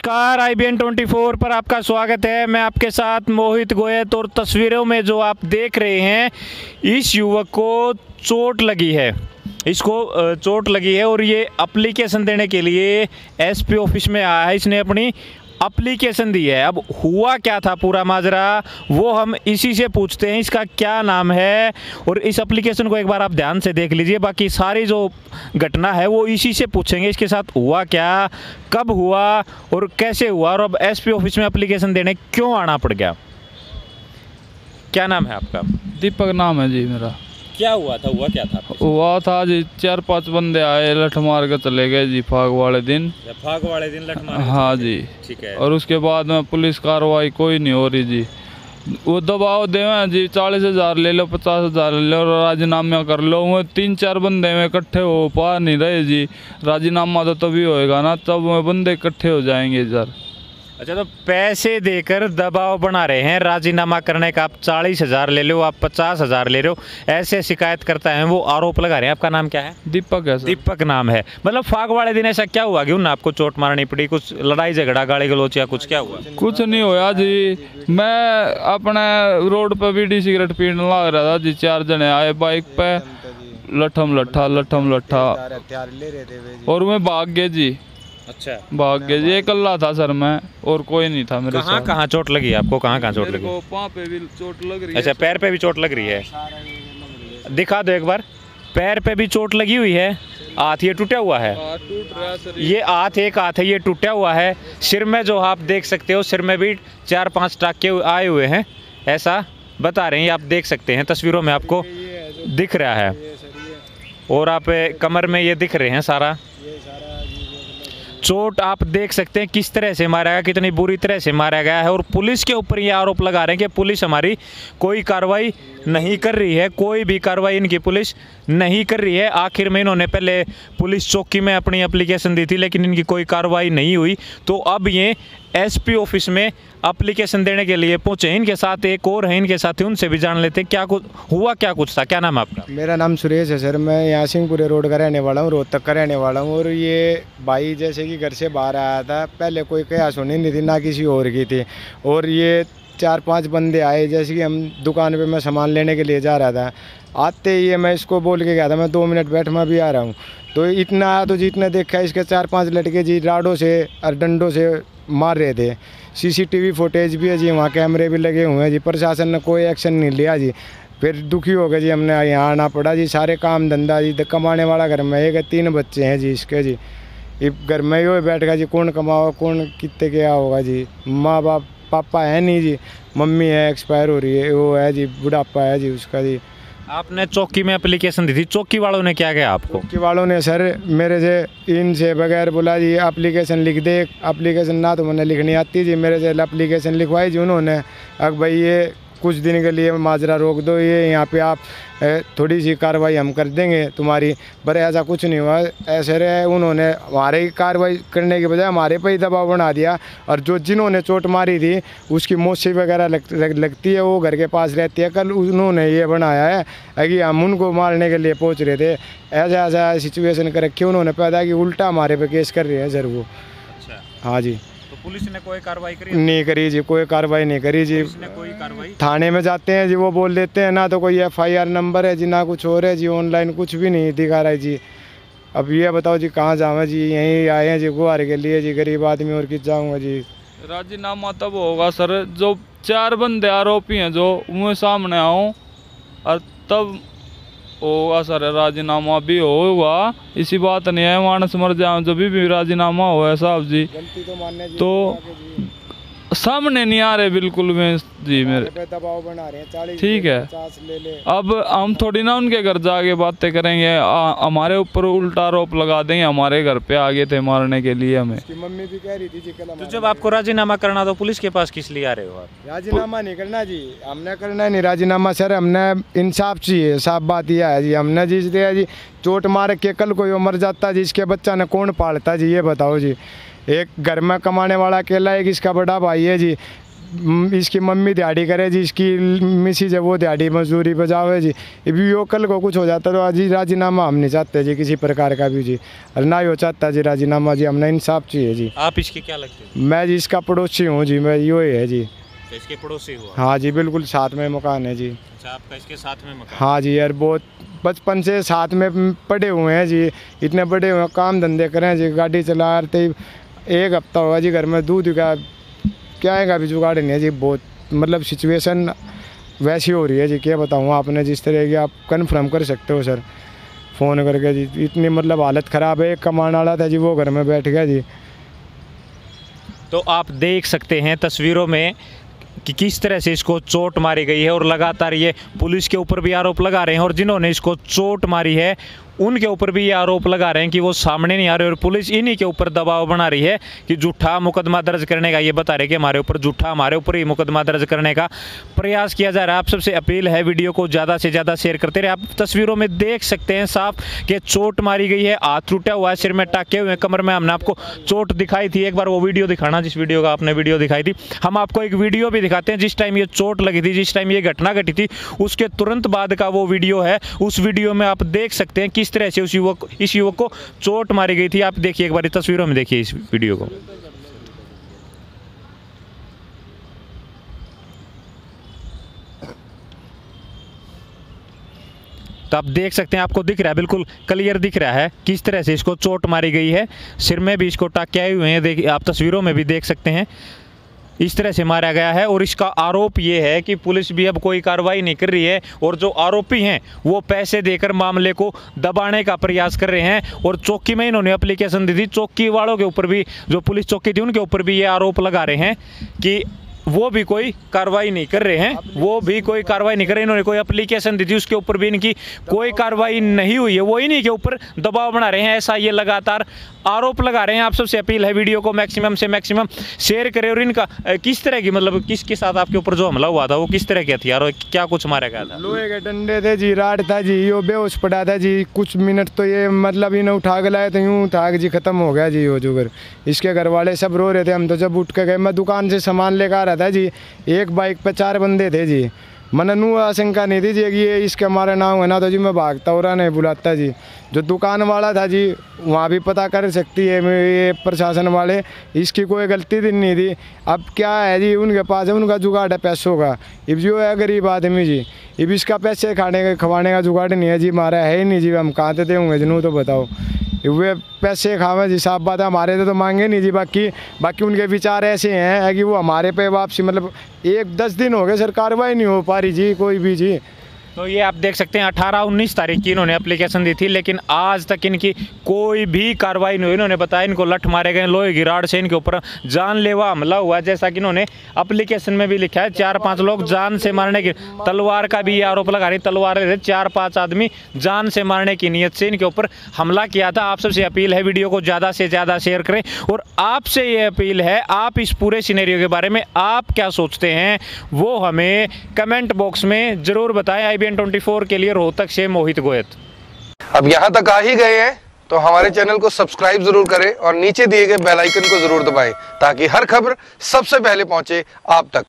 नमस्कार I B N twenty four पर आपका स्वागत है। मैं आपके साथ मोहित गोयत और तस्वीरों में जो आप देख रहे हैं, इस युवक को चोट लगी है। इसको चोट लगी है और ये अप्लीकेशन देने के लिए एसपी ऑफ़िस में आया है। इसने अपनी अप्लीकेशन दी है। अब हुआ क्या था पूरा माजरा? वो हम इसी से पूछते हैं, इसका क्या नाम है? और इस अप्लीकेशन को एक बार आप ध्यान से देख लीजिए, बाकी सारी जो घटना है, वो इसी से पूछेंगे, इसके साथ हुआ क्या, कब हुआ और कैसे हुआ, और अब एसपी ऑफ़िस में अप्लीकेशन देने क्यों आना पड़ गया? क्या नाम है आपका? दीपक नाम है जी मेरा। क्या हुआ था? हुआ क्या था हुआ था जी चार पाँच बंदे आए लठ मार के चले गए जी फाग वाले दिन। फाग वाले दिन लठ मार हाँ जी। ठीक है। और उसके बाद में पुलिस कार्रवाई कोई नहीं हो रही जी। वो दबाव दे जी चालीस हज़ार ले लो पचास हज़ार ले लो और राजीनामा कर लो। वो तीन चार बंदे में इकट्ठे हो पा नहीं रहे जी। राजीनामा तो तभी होएगा ना तब वो बंदे इकट्ठे हो जाएँगे सर अच्छा तो पैसे देकर दबाव बना रहे हैं। राजीनामा करने का आप चालीस हज़ार ले लो आप पचास हज़ार ले रहे हो। ऐसे शिकायत करता है वो आरोप लगा रहे हैं। आपका नाम क्या है? दीपक है सर। दीपक नाम है। मतलब फाग वाले दिन ऐसा क्या हुआ? कि उन आपको चोट मारनी पड़ी? कुछ लड़ाई झगड़ा गाड़ी गलोच या कुछ क्या हुआ? कुछ नहीं होया जी। मैं अपने रोड पे बीड़ी सिगरेट पीने लग रहा था जी। चार जने आए बाइक पे। लठम लट्ठा लठम लट्ठा और मैं भाग गया जी। अच्छा। भाग गया जी अकेला था सर मैं और कोई नहीं था मेरे कहाँ साथ। कहाँ चोट लगी आपको? कहाँ कहाँ चोट लगी? पाँव पे भी चोट लग रही है। अच्छा पैर पे भी चोट लग रही है। दिखा दो एक बार। पैर पे भी चोट लगी हुई है। हाथ ये टूटा हुआ है। हाँ, टूट रहा सर ये। हाथ एक हाथ है ये टूटा हुआ है। सिर में जो आप देख सकते हो सिर में भी चार पाँच टाके आए हुए हैं। ऐसा बता रहे हैं आप देख सकते हैं तस्वीरों में आपको दिख रहा है। और आप कमर में ये दिख रहे हैं सारा। चोट आप देख सकते हैं किस तरह से मारा गया, कितनी बुरी तरह से मारा गया है और पुलिस के ऊपर ये आरोप लगा रहे हैं कि पुलिस हमारी कोई कार्रवाई नहीं कर रही है, कोई भी कार्रवाई इनकी पुलिस नहीं कर रही है। आखिर में इन्होंने पहले पुलिस चौकी में अपनी एप्लीकेशन दी थी, लेकिन इनकी कोई कार्रवाई नहीं हुई। तो अब ये एसपी ऑफ़िस में अप्लीकेशन देने के लिए पहुँचे। इनके साथ एक और है, इनके साथ उनसे भी जान लेते क्या कुछ हुआ क्या कुछ था? क्या नाम है आपका? मेरा नाम सुरेश है सर। मैं यहाँ सिंहपुरे रोड का रहने वाला हूँ, रोहतक का रहने वाला हूँ और ये भाई जैसे कि घर से बाहर आया था, पहले कोई कया सुनी नहीं थी, ना किसी और की थी। और ये चार पाँच बंदे आए, जैसे कि हम दुकान पे मैं सामान लेने के लिए जा रहा था। आते ही मैं इसको बोल के गया था, मैं दो मिनट बैठ, मैं भी आ रहा हूँ। तो इतना आया तो जितने देखा, इसके चार पाँच लड़के जी राडों से और डंडों से मार रहे थे। सीसीटीवी फुटेज भी है जी, वहाँ कैमरे भी लगे हुए हैं जी, प्रशासन ने कोई एक्शन नहीं लिया जी। फिर दुखी हो गए जी, हमने यहाँ आना पड़ा जी, सारे काम धंधा जी कमाने वाला घर में एक तीन बच्चे हैं जी इसके जी। घर में ही बैठ गया जी, कौन कमाओ, कौन कितने क्या होगा जी माँ बाप पापा है नहीं जी मम्मी है एक्सपायर हो रही है वो है जी बुढ़ापा है जी उसका जी। आपने चौकी में एप्लीकेशन दी थी चौकी वालों ने क्या कहा आपको? चौकी वालों ने सर मेरे से इनसे बगैर बोला जी एप्लीकेशन लिख दे एप्लीकेशन ना तो मैंने लिखनी आती जी मेरे से एप्लीकेशन लिखवाई जी उन्होंने। अब भाई ये कुछ दिन के लिए माजरा रोक दो ये यहाँ पे आप थोड़ी सी कार्रवाई हम कर देंगे तुम्हारी। पर ऐसा कुछ नहीं हुआ ऐसे रहे उन्होंने हमारे ही कार्रवाई करने के बजाय हमारे पे ही दबाव बना दिया। और जो जिन्होंने चोट मारी थी उसकी मोसी वगैरह लग, लग, लगती है वो घर के पास रहती है। कल उन्होंने ये बनाया है कि हम उनको मारने के लिए पहुँच रहे थे। ऐसा ऐसा सिचुएशन कर रखी उन्होंने पैदा कि उल्टा हमारे पे केस कर रहे हैं वो अच्छा। हाँ जी। तो पुलिस ने कोई कार्रवाई करी? नहीं करी जी कोई कार्रवाई नहीं करी जी। पुलिस ने कोई कार्रवाई? थाने में जाते हैं जी वो बोल देते हैं ना तो कोई एफ़ आई आर नंबर है जी ना कुछ और है जी ऑनलाइन कुछ भी नहीं दिखा रहा है जी। अब ये बताओ जी कहाँ जाऊँ जी यहीं आए हैं जी गुहार के लिए जी गरीब आदमी और किस जाऊँगा जी? राजीनामा तब होगा सर जो चार बंदे आरोपी हैं जो मुँह सामने आओ और तब होगा सर राजीनामा भी होगा। इसी बात नहीं है मानस मर जाए जब भी राजीनामा हो साहब तो जी। तो सामने नहीं आ रहे बिल्कुल में जी मेरे। दबाव बना रहे हैं ठीक है। ले ले। अब हम थोड़ी ना उनके घर जाके बातें करेंगे। हमारे ऊपर उल्टा आरोप लगा देंगे हमारे घर पे आगे थे मारने के लिए हमें। मम्मी भी कह रही थी जी कल तो जब आपको राजीनामा करना तो पुलिस के पास किस लिए आ रहे हो आप? राजीनामा नहीं करना जी हमने करना नहीं राजीनामा सर हमने इंसाफ चाहिए साफ़ बात यह है जी हमने जिस दिया जी चोट मार के कल कोई मर जाता जी इसके बच्चा ने कौन पालता जी ये बताओ जी। एक घर में कमाने वाला अकेला एक इसका बड़ा भाई है जी। इसकी मम्मी दिहाड़ी करे जी इसकी मिसी जब वो दिहाड़ी मजदूरी पे जावे जी। अभी वो कल को कुछ हो जाता तो आज ही राजीनामा हम नहीं चाहते जी किसी प्रकार का भी जी। और ना ही चाहता जी राजीनामा जी हमने इंसाफ चाहिए जी। आप इसके क्या लगते हैं? मैं जी इसका पड़ोसी हूँ जी मैं यो ही है जी। तो इसके पड़ोसी हुआ? हाँ जी बिल्कुल साथ में मकान है जी। अच्छा आपका इसके साथ में मकान? हाँ जी यार बहुत बचपन से साथ में पड़े हुए हैं जी इतने बड़े हुए काम धंधे करें जी गाड़ी चला रहे एक हफ़्ता होगा जी घर में दूध का। क्या है अभी जुगाड़ नहीं है जी, बहुत मतलब सिचुएशन वैसी हो रही है जी, क्या बताऊँ आपने, जिस तरह की आप कन्फर्म कर सकते हो सर फ़ोन करके जी, इतनी मतलब हालत ख़राब है, एक कमाने वाला था जी, वो घर में बैठ गया जी। तो आप देख सकते हैं तस्वीरों में कि किस तरह से इसको चोट मारी गई है और लगातार ये पुलिस के ऊपर भी आरोप लगा रहे हैं और जिन्होंने इसको चोट मारी है उनके ऊपर भी ये आरोप लगा रहे हैं कि वो सामने नहीं आ रहे और पुलिस इन्हीं के ऊपर दबाव बना रही है कि झूठा मुकदमा दर्ज करने का, ये बता रहे कि हमारे ऊपर झूठा हमारे ऊपर ही मुकदमा दर्ज करने का प्रयास किया जा रहा है। आप सबसे अपील है वीडियो को ज़्यादा से ज़्यादा शेयर करते रहे। आप तस्वीरों में देख सकते हैं साफ़ कि चोट मारी गई है, हाथ टूटा हुआ है, सिर में टाके हुए कमर में हमने आपको चोट दिखाई थी। एक बार वो वीडियो दिखाना, जिस वीडियो का आपने वीडियो दिखाई थी। हम आपको एक वीडियो भी दिखाते हैं, जिस टाइम ये चोट लगी थी, जिस टाइम ये घटना घटी थी, उसके तुरंत बाद का वो वीडियो है। उस वीडियो में आप देख सकते हैं किस तरह से उस युवक, इस युवक को चोट मारी गई थी। आप देखिए एक बार इस तस्वीरों में देखिए इस वीडियो को। तो आप देख सकते हैं, आपको दिख रहा है, बिल्कुल क्लियर दिख रहा है किस तरह से इसको चोट मारी गई है। सिर में भी इसको टाके हुए हैं, देखिए आप तस्वीरों में भी देख सकते हैं। इस तरह से मारा गया है और इसका आरोप ये है कि पुलिस भी अब कोई कार्रवाई नहीं कर रही है और जो आरोपी हैं, वो पैसे देकर मामले को दबाने का प्रयास कर रहे हैं और चौकी में इन्होंने अप्लीकेशन दी थी चौकी वालों के ऊपर भी, जो पुलिस चौकी थी, उनके ऊपर भी ये आरोप लगा रहे हैं कि वो भी कोई कार्रवाई नहीं कर रहे हैं। वो भी कोई कार्रवाई नहीं कर रहे। इन्होंने कोई एप्लीकेशन दी थी, उसके ऊपर भी इनकी कोई कार्रवाई नहीं हुई है। वो इन्हीं के ऊपर दबाव बना रहे हैं। ऐसा ये लगातार आरोप लगा रहे हैं। आप सबसे अपील है वीडियो को मैक्सिमम से मैक्सिमम शेयर करें और इनका किस तरह की मतलब किसके साथ आपके ऊपर जो हमला हुआ था, वो किस तरह के हथियार क्या कुछ मारा गया था? लोहे के डंडे थे जी, राड था जी, यो बेहोश पड़ा था जी। कुछ मिनट तो ये मतलब इन्हें उठा के लाए तो यूँ के जी खत्म हो गया जी वो जुगर इसके घर वाले सब रो रहे थे। हम तो जब उठ के गए, मैं दुकान से सामान लेकर रहा था जी। एक बाइक पे चार बंदे थे जी। मैंने नू आशंका नहीं थी जी ये इसके हमारे नाम है ना तो जी मैं भागता हो रहा नहीं बुलाता जी। जो दुकान वाला था जी, वहाँ भी पता कर सकती है ये प्रशासन वाले, इसकी कोई गलती थी नहीं थी। अब क्या है जी, उनके पास है, उनका जुगाड़ है, पैसों का। अब जो है गरीब आदमी जी अब इसका पैसे खाने का, खवाने का जुगाड़ नहीं है जी हमारा है ही नहीं जी हम कहाँ से देंगे जनू तो बताओ। वे पैसे खावे जिस साफ़ बात है, हमारे से तो मांगे नहीं जी, बाकी बाकी उनके विचार ऐसे हैं कि वो हमारे पे वापसी मतलब एक दस दिन हो गए सर कार्रवाई नहीं हो पा रही जी, कोई भी जी। तो ये आप देख सकते हैं, अठारह उन्नीस तारीख की इन्होंने एप्लीकेशन दी थी, लेकिन आज तक इनकी कोई भी कार्रवाई नहीं हुई। इन्होंने बताया इनको लठ मारे गए, लोहे की राड से इनके ऊपर जानलेवा हमला हुआ, जैसा कि इन्होंने एप्लीकेशन में भी लिखा है, चार पाँच लोग जान से मारने की, तलवार का भी ये आरोप लगा रही तलवार चार पाँच आदमी जान से मारने की नीयत से इनके ऊपर हमला किया था। आप सबसे अपील है, वीडियो को ज़्यादा से ज़्यादा शेयर करें, और आपसे ये अपील है, आप इस पूरे सिनेरियो के बारे में आप क्या सोचते हैं, वो हमें कमेंट बॉक्स में ज़रूर बताएँ। बी ट्वेंटी फोर के लिए रोहतक से मोहित गोयत। अब यहाँ तक आ ही गए हैं तो हमारे चैनल को सब्सक्राइब ज़रूर करें और नीचे दिए गए बेलाइकन को ज़रूर दबाए, ताकि हर खबर सबसे पहले पहुँचे आप तक।